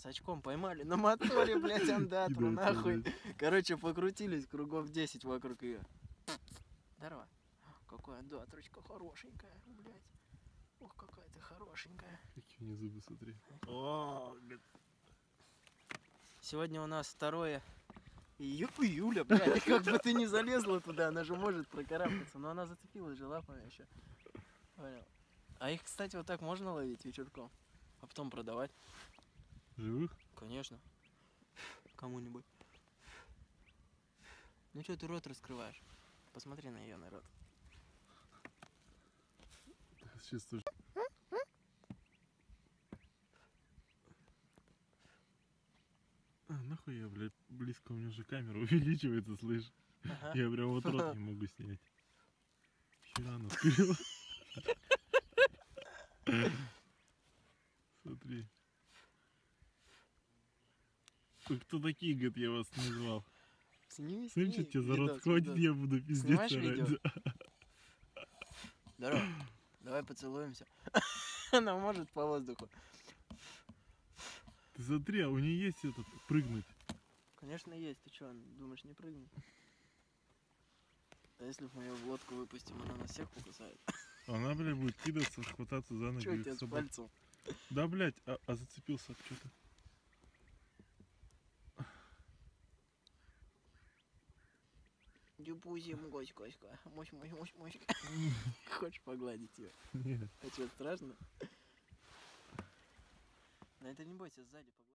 С очком поймали на моторе, блядь, андатру, нахуй. Короче, покрутились кругов 10 вокруг ее. Здорово. Какая андатрочка хорошенькая, блядь. Ох, какая ты хорошенькая. Какие у нее зубы, смотри. О, блядь. Сегодня у нас 2 ию- июля, блядь, как бы ты не залезла туда, она же может прокарабкаться, но она зацепилась же лапами еще. Понял. А их, кстати, вот так можно ловить вечерком, а потом продавать, Живых? конечно, кому-нибудь. Ну что ты рот раскрываешь? Посмотри на ее народ. Сейчас тоже. А, нахуй я, блядь, близко у меня же камера увеличивается, слышь. Ага. Я прям вот рот не могу снять. Хера она вперед. Смотри. Вы кто такие, говорит, я вас не звал. Сними, что сними тебя за рот видос. я буду пиздец орать. Здорово. Давай поцелуемся. Она может по воздуху. Ты смотри, а у нее есть этот, прыгнуть. Конечно есть. Ты что, думаешь, не прыгнет? А если мы ее в лодку выпустим, она нас всех покусает? Она, блядь, будет кидаться, хвататься за ноги. Че у тебя с пальцем? Да, блядь, а, а зацепился об что-то. Дюпузи, мгось, коська. Мощь, мощь, мощь, мощь. Хочешь погладить ее? Нет. А что, страшно? Да это не бойся, сзади погладь.